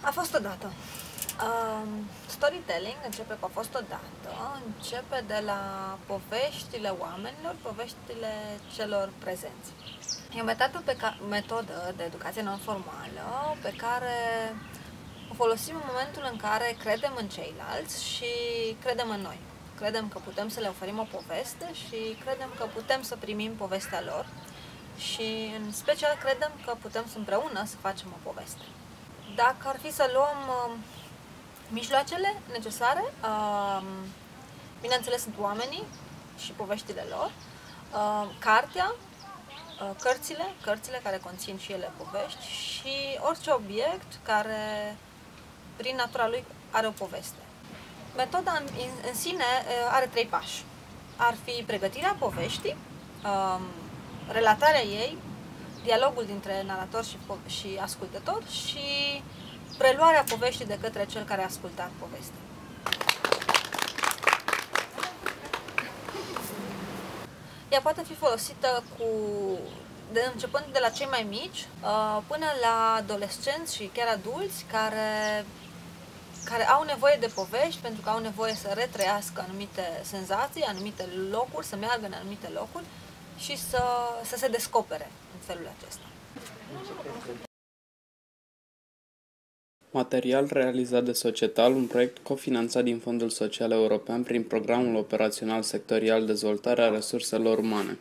A fost odată. Um, storytelling începe cu a fost odată, începe de la poveștile oamenilor, poveștile celor prezenți. E o metodă, pe ca- metodă de educație non-formală pe care o folosim în momentul în care credem în ceilalți și credem în noi. Credem că putem să le oferim o poveste și credem că putem să primim povestea lor și în special credem că putem să împreună să facem o poveste. Dacă ar fi să luăm uh, mijloacele necesare, uh, bineînțeles sunt oamenii și poveștile lor, uh, cartea, uh, cărțile, cărțile care conțin și ele povești și orice obiect care prin natura lui are o poveste. Metoda în, în sine uh, are trei pași. Ar fi pregătirea poveștii, um, relatarea ei, dialogul dintre narator și, po- și ascultător și preluarea poveștii de către cel care a ascultat povestea. Ea poate fi folosită cu de, începând de la cei mai mici uh, până la adolescenți și chiar adulți care care au nevoie de povești pentru că au nevoie să retrăiască anumite senzații, anumite locuri, să meargă în anumite locuri și să, să se descopere în felul acesta. Material realizat de Societal, un proiect cofinanțat din Fondul Social European prin Programul Operațional Sectorial Dezvoltarea Resurselor Umane.